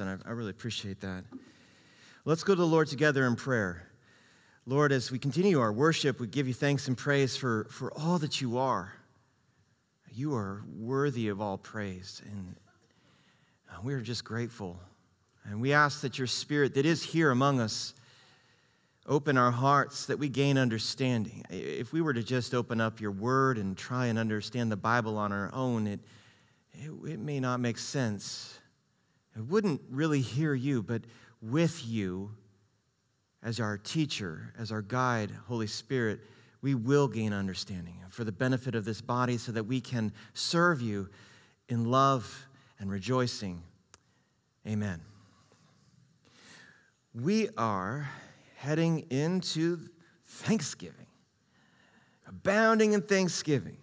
and I, I really appreciate that. Let's go to the Lord together in prayer. Lord, as we continue our worship, we give you thanks and praise for, for all that you are. You are worthy of all praise, and we are just grateful. And we ask that your spirit that is here among us open our hearts that we gain understanding. If we were to just open up your word and try and understand the Bible on our own, it, it, it may not make sense. I wouldn't really hear you, but with you as our teacher, as our guide, Holy Spirit, we will gain understanding for the benefit of this body so that we can serve you in love and rejoicing. Amen. We are heading into Thanksgiving, abounding in Thanksgiving.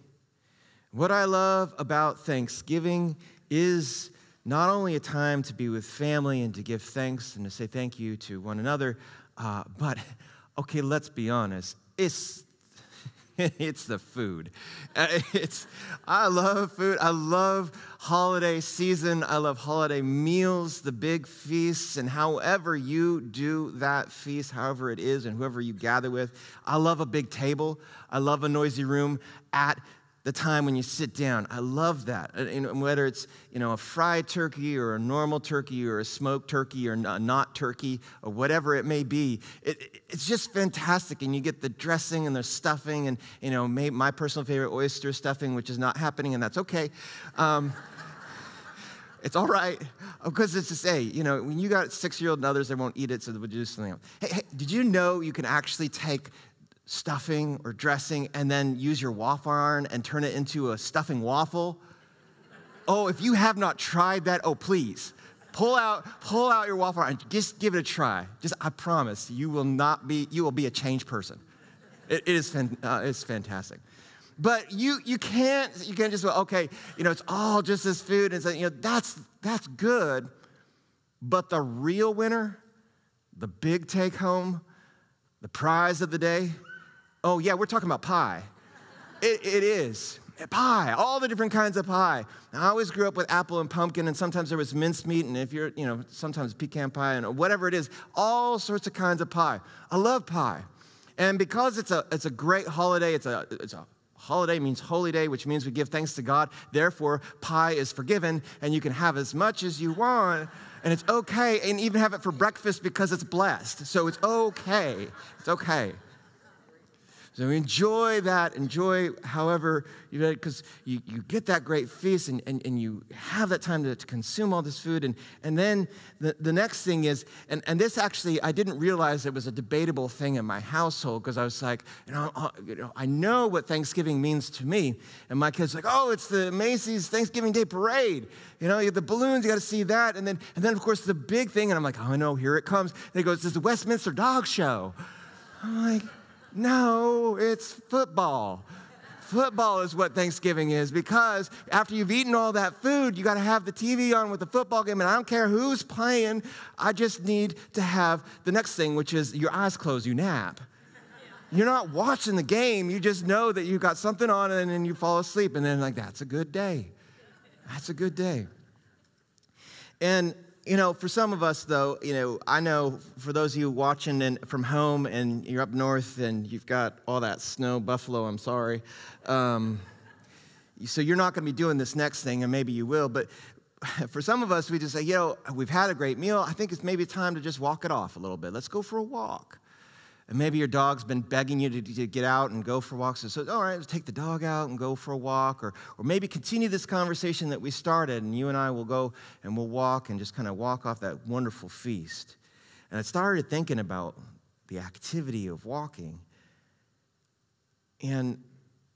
What I love about Thanksgiving is not only a time to be with family and to give thanks and to say thank you to one another, uh, but okay, let's be honest, it's it's the food. Uh, it's, I love food. I love holiday season. I love holiday meals, the big feasts, and however you do that feast, however it is, and whoever you gather with. I love a big table. I love a noisy room at the time when you sit down. I love that. And whether it's you know a fried turkey or a normal turkey or a smoked turkey or a not turkey or whatever it may be, it, it's just fantastic. And you get the dressing and the stuffing and you know my personal favorite oyster stuffing, which is not happening, and that's okay. Um, it's all right because it's to say, you know, when you got six-year-old and others, they won't eat it, so they would do something else. Hey, hey, did you know you can actually take stuffing or dressing and then use your waffle iron and turn it into a stuffing waffle. Oh, if you have not tried that, oh, please. Pull out, pull out your waffle iron. Just give it a try. Just, I promise, you will not be, you will be a changed person. it, it is, uh, it's fantastic. But you, you can't, you can't just, okay, you know, it's all just this food. And so, you know, that's, that's good. But the real winner, the big take home, the prize of the day, Oh, yeah, we're talking about pie. it, it is. Pie, all the different kinds of pie. I always grew up with apple and pumpkin, and sometimes there was mincemeat, and if you're, you know, sometimes pecan pie and whatever it is, all sorts of kinds of pie. I love pie. And because it's a, it's a great holiday, it's a, it's a holiday means holy day, which means we give thanks to God. Therefore, pie is forgiven, and you can have as much as you want, and it's okay, and even have it for breakfast because it's blessed. So it's okay. It's okay. So enjoy that, enjoy however you because you, you get that great feast and, and, and you have that time to, to consume all this food. And, and then the, the next thing is, and, and this actually, I didn't realize it was a debatable thing in my household because I was like, you know, uh, you know, I know what Thanksgiving means to me. And my kids like, oh, it's the Macy's Thanksgiving Day Parade. You know, you the balloons, you got to see that. And then, and then, of course, the big thing, and I'm like, oh, no, here it comes. They go, it's the Westminster Dog Show. I'm like, no, it's football. Football is what Thanksgiving is because after you've eaten all that food, you got to have the TV on with the football game, and I don't care who's playing. I just need to have the next thing, which is your eyes closed, you nap. You're not watching the game, you just know that you've got something on and then you fall asleep, and then, like, that's a good day. That's a good day. And you know, for some of us, though, you know, I know for those of you watching in, from home and you're up north and you've got all that snow, Buffalo, I'm sorry. Um, so you're not going to be doing this next thing, and maybe you will. But for some of us, we just say, you know, we've had a great meal. I think it's maybe time to just walk it off a little bit. Let's go for a walk. And maybe your dog's been begging you to, to get out and go for walks. And So, all right, let's take the dog out and go for a walk. Or, or maybe continue this conversation that we started, and you and I will go and we'll walk and just kind of walk off that wonderful feast. And I started thinking about the activity of walking. And,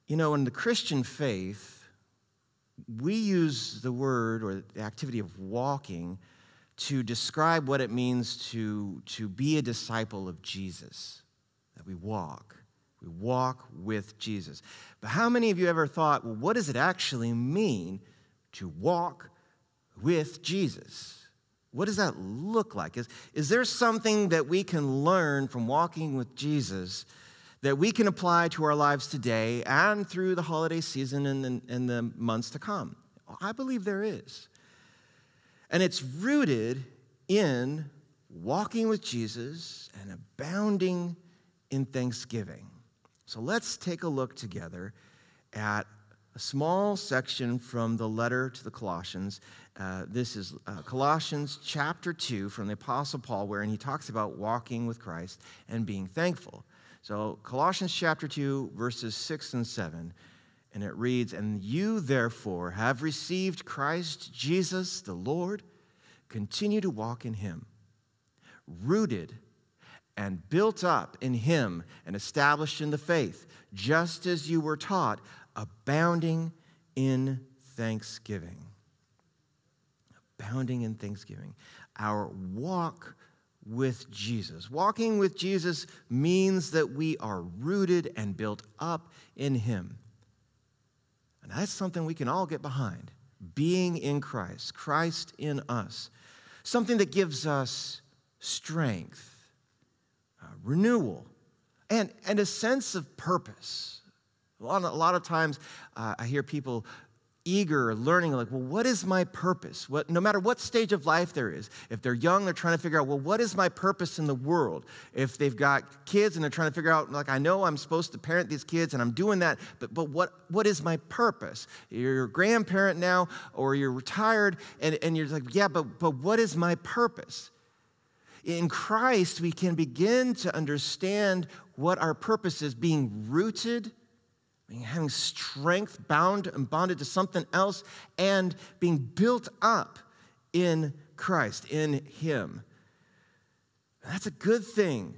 you know, in the Christian faith, we use the word or the activity of walking to describe what it means to, to be a disciple of Jesus that we walk. We walk with Jesus. But how many of you ever thought, well, what does it actually mean to walk with Jesus? What does that look like? Is, is there something that we can learn from walking with Jesus that we can apply to our lives today and through the holiday season and the, and the months to come? I believe there is. And it's rooted in walking with Jesus and abounding in thanksgiving. So let's take a look together at a small section from the letter to the Colossians. Uh, this is uh, Colossians chapter 2 from the Apostle Paul, wherein he talks about walking with Christ and being thankful. So, Colossians chapter 2, verses 6 and 7, and it reads, And you therefore have received Christ Jesus the Lord, continue to walk in him, rooted and built up in him and established in the faith, just as you were taught, abounding in thanksgiving. Abounding in thanksgiving. Our walk with Jesus. Walking with Jesus means that we are rooted and built up in him. And that's something we can all get behind being in Christ, Christ in us. Something that gives us strength renewal, and, and a sense of purpose. A lot, a lot of times uh, I hear people eager learning like well what is my purpose? What no matter what stage of life there is if they're young they're trying to figure out well what is my purpose in the world? If they've got kids and they're trying to figure out like i know i'm supposed to parent these kids and i'm doing that but but what what is my purpose? You're a grandparent now or you're retired and, and you're like yeah but but what is my purpose in Christ, we can begin to understand what our purpose is being rooted, being having strength bound and bonded to something else, and being built up in Christ, in Him. That's a good thing,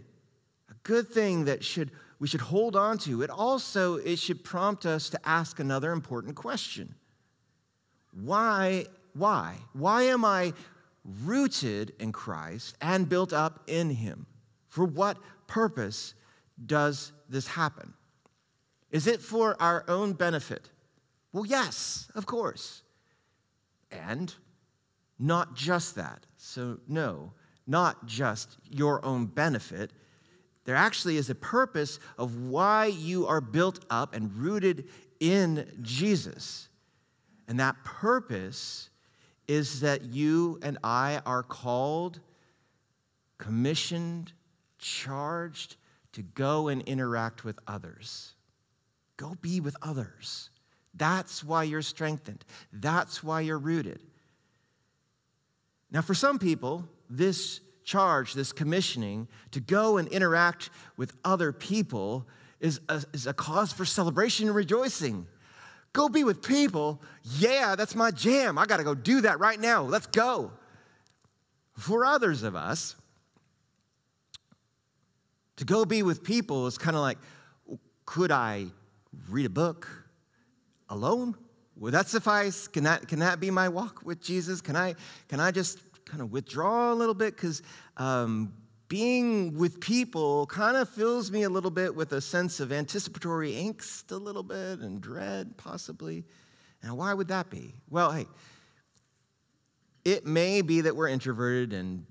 a good thing that should we should hold on to. It also it should prompt us to ask another important question. Why why? Why am I rooted in Christ and built up in Him. For what purpose does this happen? Is it for our own benefit? Well, yes, of course. And not just that. So, no, not just your own benefit. There actually is a purpose of why you are built up and rooted in Jesus. And that purpose is that you and I are called, commissioned, charged to go and interact with others. Go be with others. That's why you're strengthened. That's why you're rooted. Now, for some people, this charge, this commissioning to go and interact with other people is a, is a cause for celebration and rejoicing. Go be with people. Yeah, that's my jam. I got to go do that right now. Let's go. For others of us, to go be with people is kind of like, could I read a book alone? Would that suffice? Can that, can that be my walk with Jesus? Can I, can I just kind of withdraw a little bit? Because um, being with people kind of fills me a little bit with a sense of anticipatory angst, a little bit, and dread, possibly. And why would that be? Well, hey, it may be that we're introverted and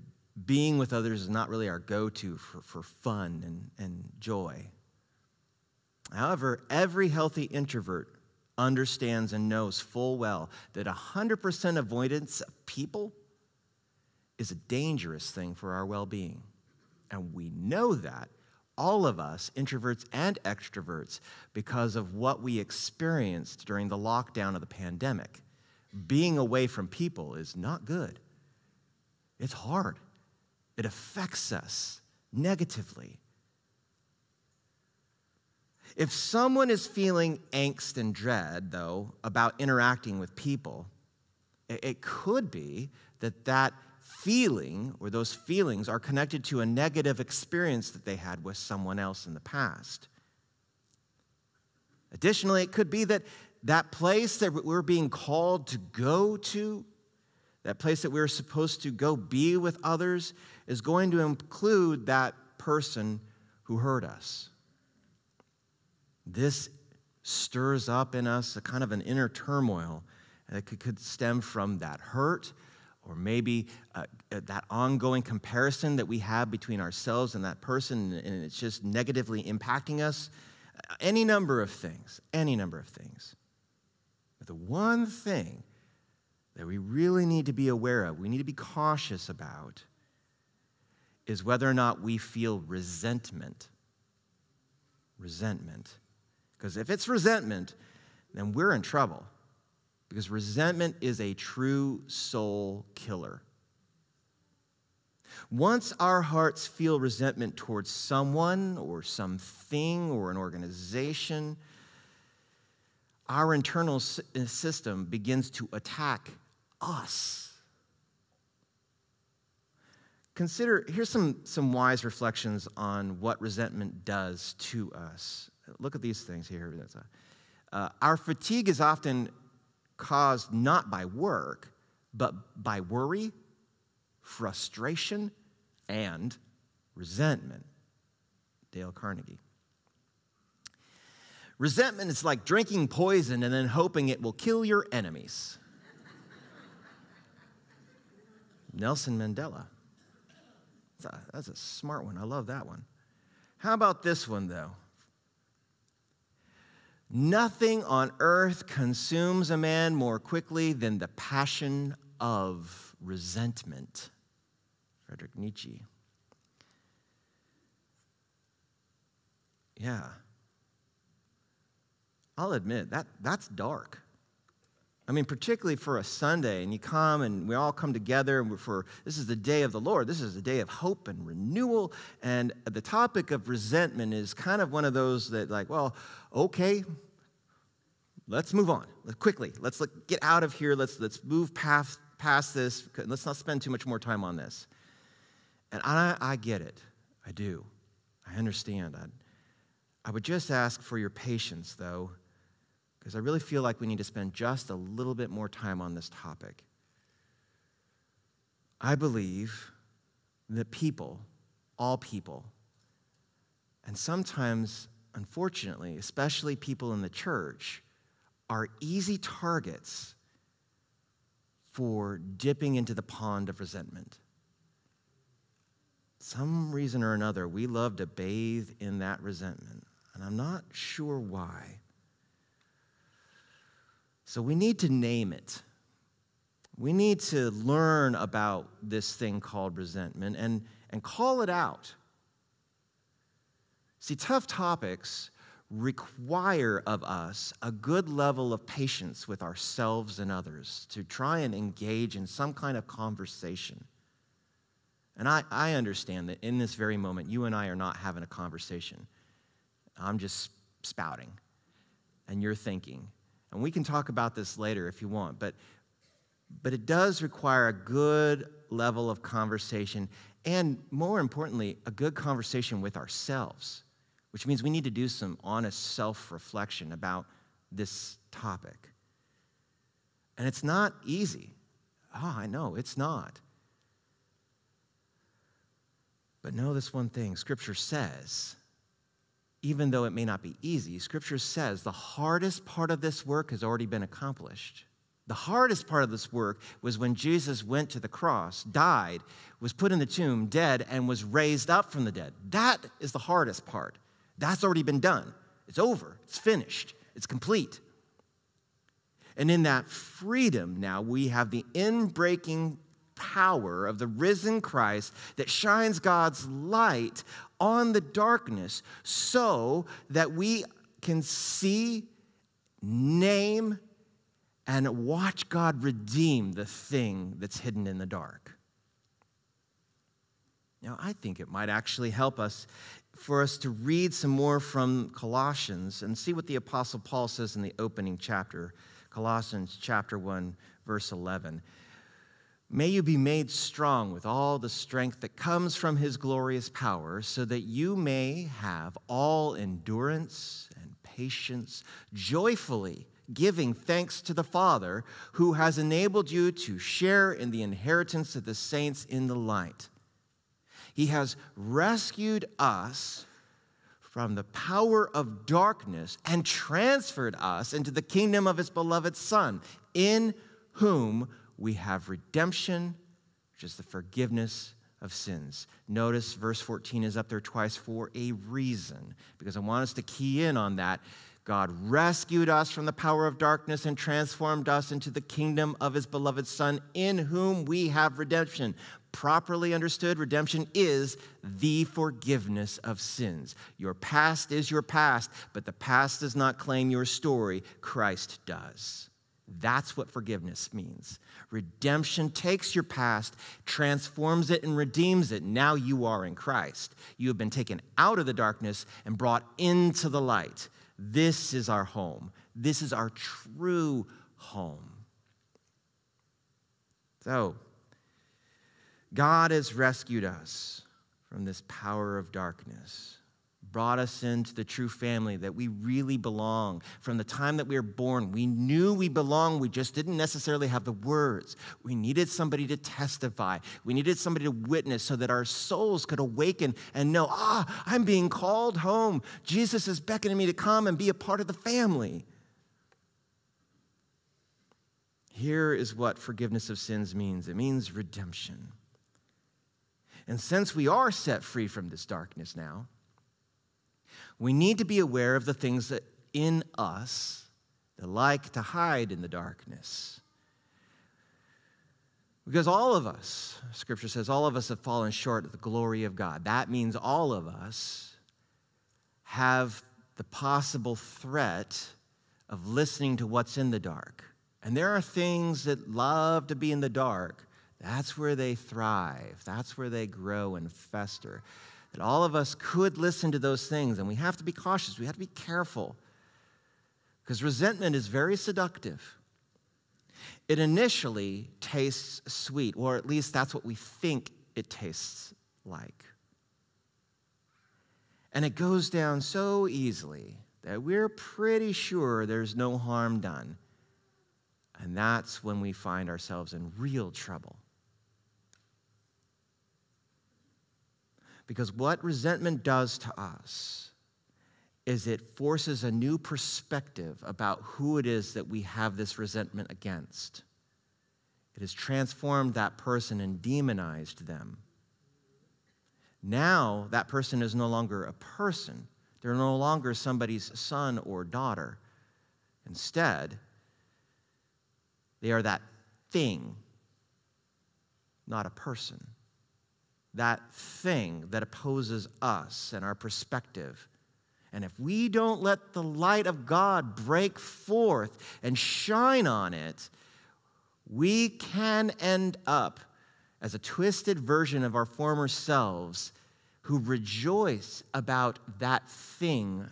being with others is not really our go to for, for fun and, and joy. However, every healthy introvert understands and knows full well that 100% avoidance of people is a dangerous thing for our well being. And we know that, all of us, introverts and extroverts, because of what we experienced during the lockdown of the pandemic. Being away from people is not good, it's hard, it affects us negatively. If someone is feeling angst and dread, though, about interacting with people, it could be that that feeling or those feelings are connected to a negative experience that they had with someone else in the past. Additionally, it could be that that place that we're being called to go to, that place that we're supposed to go be with others, is going to include that person who hurt us. This stirs up in us a kind of an inner turmoil that could, stem from that hurt or maybe uh, that ongoing comparison that we have between ourselves and that person, and it's just negatively impacting us. Any number of things, any number of things. But the one thing that we really need to be aware of, we need to be cautious about, is whether or not we feel resentment. Resentment. Because if it's resentment, then we're in trouble. Because resentment is a true soul killer. Once our hearts feel resentment towards someone or something or an organization, our internal system begins to attack us. Consider, here's some, some wise reflections on what resentment does to us. Look at these things here. Uh, our fatigue is often caused not by work, but by worry, frustration, and resentment. Dale Carnegie. Resentment is like drinking poison and then hoping it will kill your enemies. Nelson Mandela. That's a, that's a smart one. I love that one. How about this one, though? Nothing on earth consumes a man more quickly than the passion of resentment. Friedrich Nietzsche. Yeah. I'll admit that that's dark. I mean, particularly for a Sunday, and you come and we all come together and for this is the day of the Lord. This is the day of hope and renewal. And the topic of resentment is kind of one of those that, like, well, okay, let's move on quickly. Let's get out of here. Let's let's move past past this. Let's not spend too much more time on this. And I, I get it. I do. I understand. I, I would just ask for your patience, though because I really feel like we need to spend just a little bit more time on this topic. I believe that people, all people, and sometimes, unfortunately, especially people in the church, are easy targets for dipping into the pond of resentment. Some reason or another, we love to bathe in that resentment, and I'm not sure why. So we need to name it. We need to learn about this thing called resentment and, and call it out. See, tough topics require of us a good level of patience with ourselves and others to try and engage in some kind of conversation. And I, I understand that in this very moment, you and I are not having a conversation. I'm just spouting, and you're thinking. And we can talk about this later if you want, but, but it does require a good level of conversation and, more importantly, a good conversation with ourselves, which means we need to do some honest self reflection about this topic. And it's not easy. Oh, I know, it's not. But know this one thing Scripture says even though it may not be easy, Scripture says the hardest part of this work has already been accomplished. The hardest part of this work was when Jesus went to the cross, died, was put in the tomb, dead, and was raised up from the dead. That is the hardest part. That's already been done. It's over, it's finished, it's complete. And in that freedom, now we have the inbreaking power of the risen Christ that shines God's light on the darkness so that we can see, name, and watch God redeem the thing that's hidden in the dark. Now, I think it might actually help us for us to read some more from Colossians and see what the Apostle Paul says in the opening chapter, Colossians chapter 1, verse 11. May you be made strong with all the strength that comes from his glorious power, so that you may have all endurance and patience, joyfully giving thanks to the Father who has enabled you to share in the inheritance of the saints in the light. He has rescued us from the power of darkness and transferred us into the kingdom of his beloved Son, in whom we have redemption, which is the forgiveness of sins. Notice verse 14 is up there twice for a reason, because I want us to key in on that. God rescued us from the power of darkness and transformed us into the kingdom of his beloved Son, in whom we have redemption. Properly understood, redemption is the forgiveness of sins. Your past is your past, but the past does not claim your story, Christ does. That's what forgiveness means. Redemption takes your past, transforms it, and redeems it. Now you are in Christ. You have been taken out of the darkness and brought into the light. This is our home. This is our true home. So, God has rescued us from this power of darkness, brought us into the true family that we really belong. From the time that we were born, we knew we belonged. We just didn't necessarily have the words. We needed somebody to testify, we needed somebody to witness so that our souls could awaken and know, ah, I'm being called home. Jesus is beckoning me to come and be a part of the family. Here is what forgiveness of sins means it means redemption. And since we are set free from this darkness now, we need to be aware of the things that in us that like to hide in the darkness. Because all of us, scripture says, all of us have fallen short of the glory of God. That means all of us have the possible threat of listening to what's in the dark. And there are things that love to be in the dark. That's where they thrive, that's where they grow and fester that all of us could listen to those things, and we have to be cautious. We have to be careful because resentment is very seductive. It initially tastes sweet, or at least that's what we think it tastes like. And it goes down so easily that we're pretty sure there's no harm done. And that's when we find ourselves in real trouble. Because what resentment does to us is it forces a new perspective about who it is that we have this resentment against. It has transformed that person and demonized them. Now, that person is no longer a person. They're no longer somebody's son or daughter. Instead, they are that thing, not a person that thing that opposes us and our perspective. And if we don't let the light of God break forth and shine on it, we can end up as a twisted version of our former selves who rejoice about that thing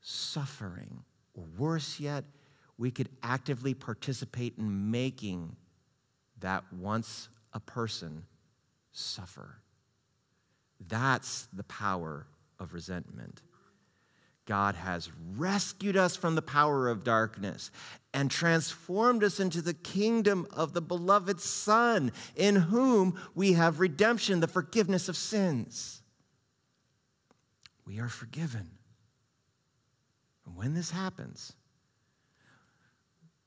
suffering. Or worse yet, we could actively participate in making that once a person suffer. That's the power of resentment. God has rescued us from the power of darkness and transformed us into the kingdom of the beloved Son, in whom we have redemption, the forgiveness of sins. We are forgiven. And when this happens,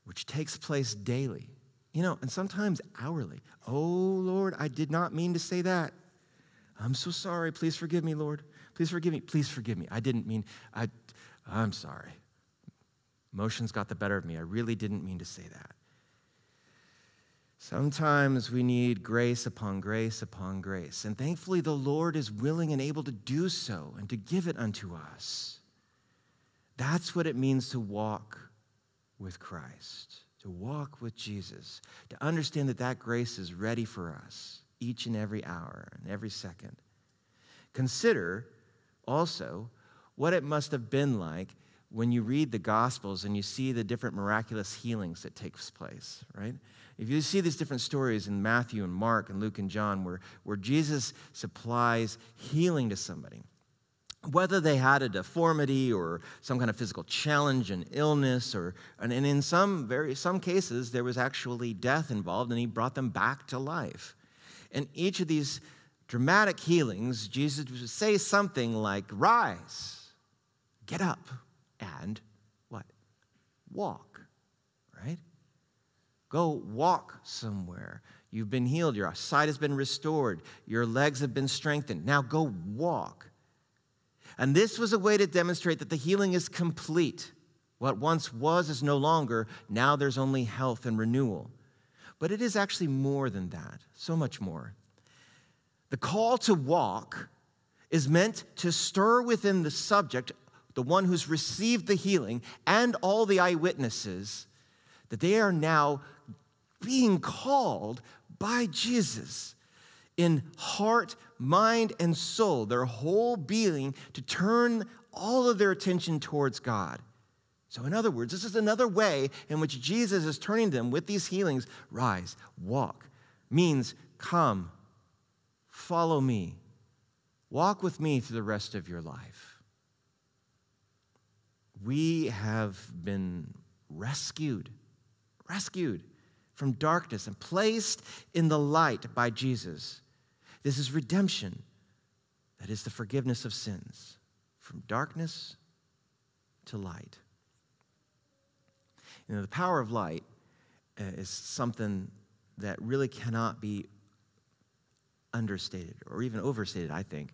which takes place daily, you know, and sometimes hourly. Oh, Lord, I did not mean to say that. I'm so sorry. Please forgive me, Lord. Please forgive me. Please forgive me. I didn't mean, I, I'm sorry. Emotions got the better of me. I really didn't mean to say that. Sometimes we need grace upon grace upon grace. And thankfully, the Lord is willing and able to do so and to give it unto us. That's what it means to walk with Christ to walk with Jesus, to understand that that grace is ready for us each and every hour and every second. Consider also what it must have been like when you read the gospels and you see the different miraculous healings that takes place right if you see these different stories in matthew and mark and luke and john where, where jesus supplies healing to somebody whether they had a deformity or some kind of physical challenge, an illness, or and in some very some cases there was actually death involved, and he brought them back to life. In each of these dramatic healings, Jesus would say something like, "Rise, get up, and what? Walk." Right? Go walk somewhere. You've been healed. Your sight has been restored. Your legs have been strengthened. Now go walk. And this was a way to demonstrate that the healing is complete. What once was is no longer. Now there's only health and renewal. But it is actually more than that, so much more. The call to walk is meant to stir within the subject, the one who's received the healing, and all the eyewitnesses, that they are now being called by Jesus in heart, mind, and soul, their whole being, to turn all of their attention towards God. So, in other words, this is another way in which Jesus is turning them with these healings. Rise, walk, means come, follow me, walk with me through the rest of your life. We have been rescued, rescued from darkness and placed in the light by Jesus. This is redemption. That is the forgiveness of sins from darkness to light. You know, the power of light uh, is something that really cannot be understated or even overstated, I think.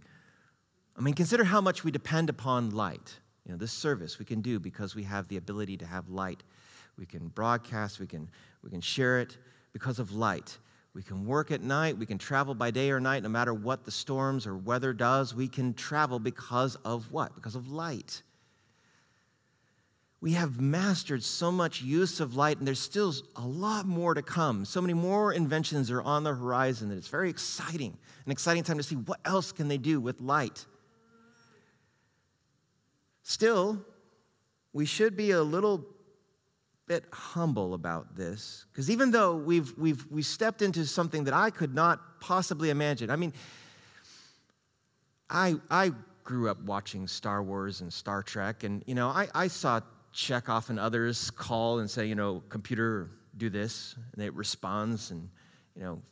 I mean, consider how much we depend upon light. You know, this service we can do because we have the ability to have light. We can broadcast, we can, we can share it because of light. We can work at night, we can travel by day or night, no matter what the storms or weather does. We can travel because of what? Because of light. We have mastered so much use of light, and there's still a lot more to come. So many more inventions are on the horizon that it's very exciting, an exciting time to see what else can they do with light. Still, we should be a little bit humble about this because even though we've, we've, we stepped into something that I could not possibly imagine, I mean, I, I grew up watching Star Wars and Star Trek, and you know, I, I saw Chekov and others call and say, you know, computer, do this, and it responds, and you know,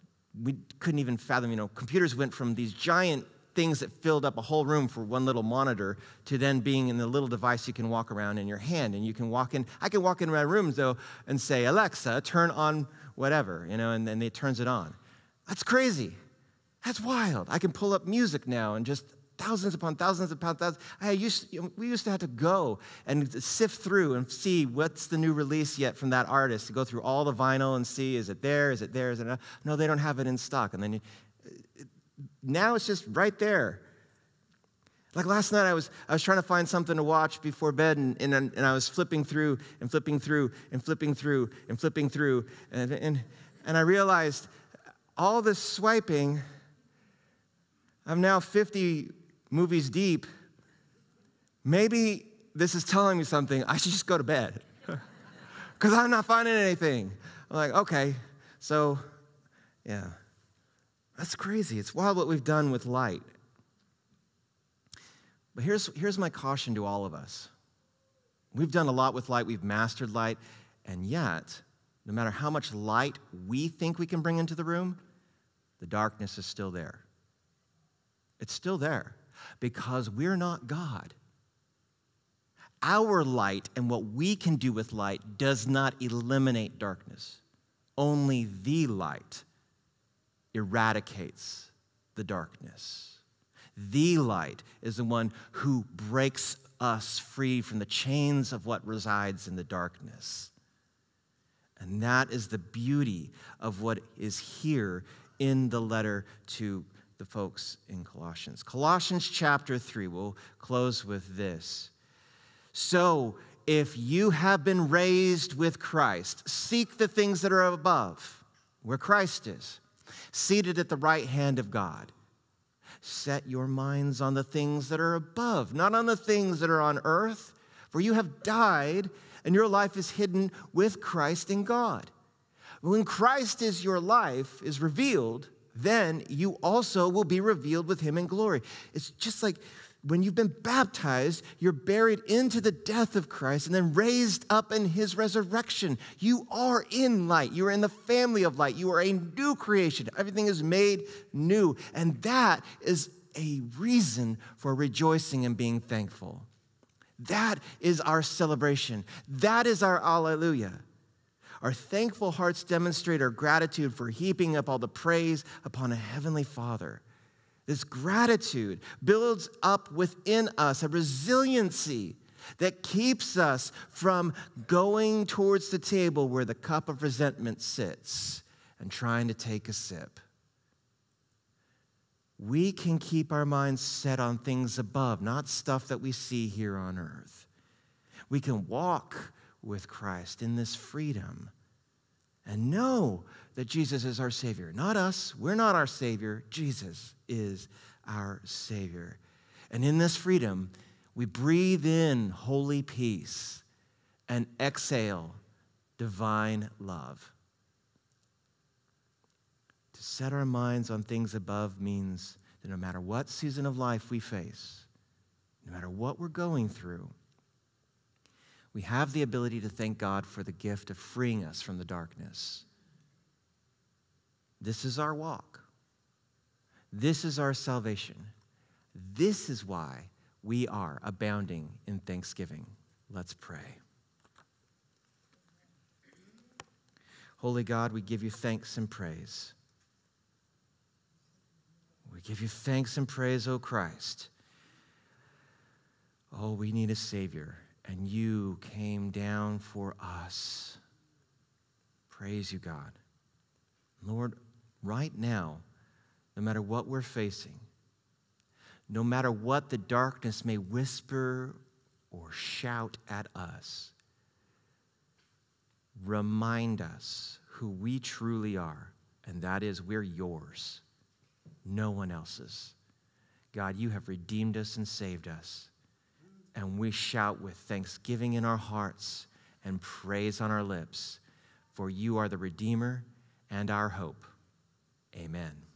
we couldn't even fathom, you know, computers went from these giant things that filled up a whole room for one little monitor to then being in the little device you can walk around in your hand. And you can walk in, I can walk in my rooms though and say, Alexa, turn on whatever, you know, and then it turns it on. That's crazy. That's wild. I can pull up music now and just thousands upon thousands upon thousands. I used, we used to have to go and sift through and see what's the new release yet from that artist to go through all the vinyl and see is it there, is it there, is it? No, they don't have it in stock. And then you, now it's just right there. Like last night, I was, I was trying to find something to watch before bed, and, and, and I was flipping through and flipping through and flipping through and flipping through, and, and, and I realized all this swiping, I'm now 50 movies deep. Maybe this is telling me something. I should just go to bed because I'm not finding anything. I'm like, okay, so yeah. That's crazy. It's wild what we've done with light. But here's, here's my caution to all of us. We've done a lot with light, we've mastered light, and yet, no matter how much light we think we can bring into the room, the darkness is still there. It's still there because we're not God. Our light and what we can do with light does not eliminate darkness. Only the light eradicates the darkness. The light is the one who breaks us free from the chains of what resides in the darkness. And that is the beauty of what is here in the letter to the folks in Colossians. Colossians chapter 3, we'll close with this. So, if you have been raised with Christ, seek the things that are above, where Christ is seated at the right hand of God. Set your minds on the things that are above, not on the things that are on earth, for you have died and your life is hidden with Christ in God. When Christ is your life is revealed, then you also will be revealed with him in glory. It's just like when you've been baptized, you're buried into the death of Christ and then raised up in his resurrection. You are in light. You are in the family of light. You are a new creation. Everything is made new. And that is a reason for rejoicing and being thankful. That is our celebration. That is our alleluia. Our thankful hearts demonstrate our gratitude for heaping up all the praise upon a heavenly Father. This gratitude builds up within us a resiliency that keeps us from going towards the table where the cup of resentment sits and trying to take a sip. We can keep our minds set on things above, not stuff that we see here on earth. We can walk with Christ in this freedom and know that Jesus is our Savior. Not us, we're not our Savior. Jesus is our Savior. And in this freedom, we breathe in holy peace and exhale divine love. To set our minds on things above means that no matter what season of life we face, no matter what we're going through, we have the ability to thank God for the gift of freeing us from the darkness. This is our walk. This is our salvation. This is why we are abounding in thanksgiving. Let's pray. Holy God, we give you thanks and praise. We give you thanks and praise, O Christ. Oh, we need a Savior, and you came down for us. Praise you, God. Lord, right now, no matter what we're facing, no matter what the darkness may whisper or shout at us, remind us who we truly are, and that is we're yours no one else's. God, you have redeemed us and saved us. And we shout with thanksgiving in our hearts and praise on our lips, for you are the Redeemer and our hope. Amen.